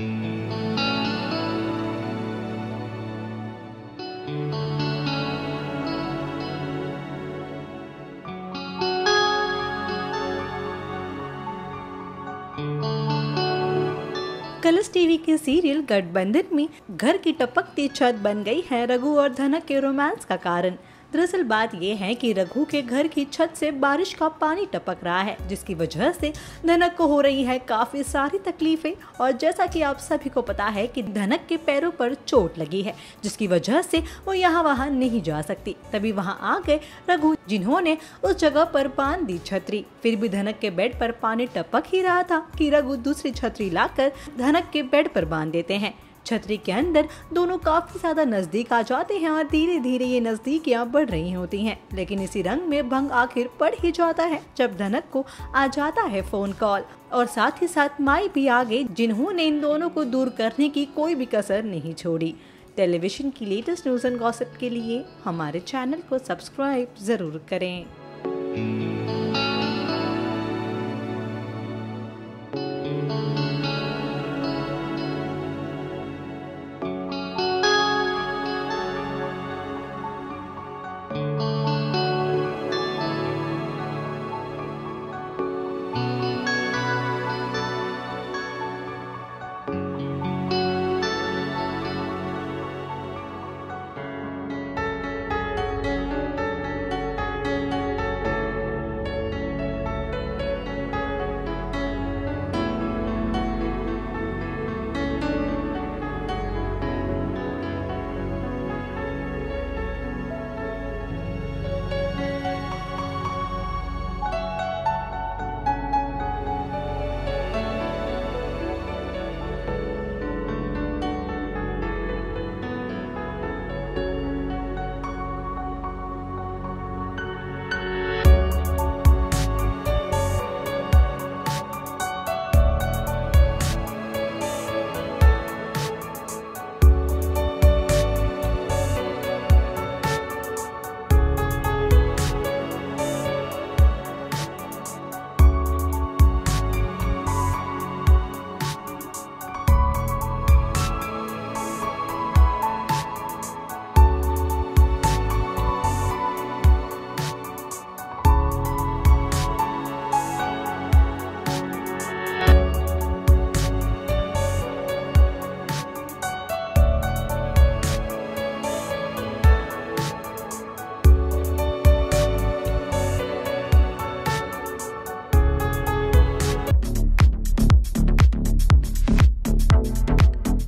कलस टीवी के सीरियल गठबंधन में घर की टपकती छत बन गई है रघु और धनक के रोमांस का कारण। दरअसल बात यह है कि रघु के घर की छत से बारिश का पानी टपक रहा है, जिसकी वजह से धनक को हो रही है काफ़ी सारी तकलीफें। और जैसा कि आप सभी को पता है कि धनक के पैरों पर चोट लगी है, जिसकी वजह से वो यहाँ वहाँ नहीं जा सकती। तभी वहाँ आ गए रघु जिन्होंने उस जगह पर बाँध दी छतरी, फिर भी धनक के बेड पर पानी टपक ही रहा था कि रघु दूसरी छतरी लाकर धनक के बेड पर बाँध देते हैं। छतरी के अंदर दोनों काफ़ी ज़्यादा नज़दीक आ जाते हैं और धीरे धीरे ये नजदीकियाँ बढ़ रही होती हैं। लेकिन इसी रंग में भंग आखिर पड़ ही जाता है जब धनक को आ जाता है फ़ोन कॉल। और साथ ही साथ माई भी आ गई जिन्होंने इन दोनों को दूर करने की कोई भी कसर नहीं छोड़ी। टेलीविज़न की लेटेस्ट न्यूज़ एंड गॉसिप के लिए हमारे चैनल को सब्सक्राइब ज़रूर करें।